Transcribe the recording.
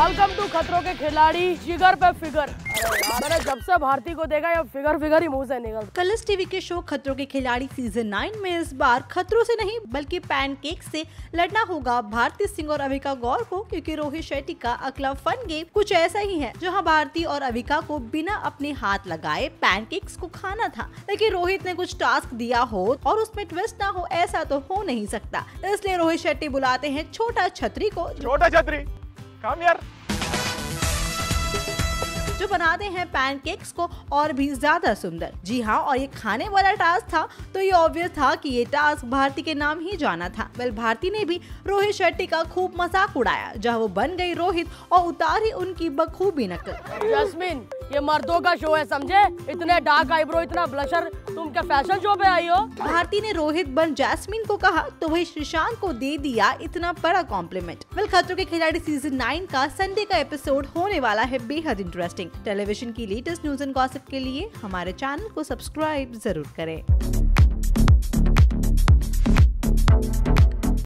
Welcome to खतरों के खिलाड़ी जिगर पे फिगर। अरे मैंने जब से भारती को देखा ये फिगर फिगर ही मुँह से निकल कलर्स टीवी के शो खतरों के खिलाड़ी सीज़न नाइन में इस बार खतरों से नहीं बल्कि पैनकेक से लड़ना होगा भारती सिंह और अविका गौर को क्योंकि रोहित शेट्टी का अगला फन गेम कुछ ऐसा ही है जहाँ भारती और अविका को बिना अपने हाथ लगाए पैनकेक्स को खाना था। लेकिन रोहित ने कुछ टास्क दिया हो और उसमें ट्विस्ट ना हो ऐसा तो हो नहीं सकता। इसलिए रोहित शेट्टी बुलाते हैं छोटा छतरी को छोटा छतरी? काम यार जो बनाते हैं पैनकेक्स को और भी ज़्यादा सुंदर। जी हाँ और ये खाने वाला टास्क था तो ये ऑब्वियस था कि ये टास्क भारती के नाम ही जाना था। वेल भारती ने भी रोहित शेट्टी का खूब मज़ाक उड़ाया जहाँ वो बन गई रोहित और उतारी उनकी बखूबी नकल। जस्मिन ये मर्दों का शो है, समझे? इतने डार्क आईब्रो इतना ब्लशर तुम क्या फ़ैशन शो पे आई हो? भारती ने रोहित बन जैस्मिन को कहा तो वही श्रीशांत को दे दिया इतना बड़ा complement well Khatron Ke Khiladi season nine का संडे का एपिसोड होने वाला है, बेहद इंटरेस्टिंग टेलीविज़न की लेटेस्ट न्यूज़ एंड गॉसिप के लिए हमारे चैनल को सब्सक्राइब ज़रूर करें.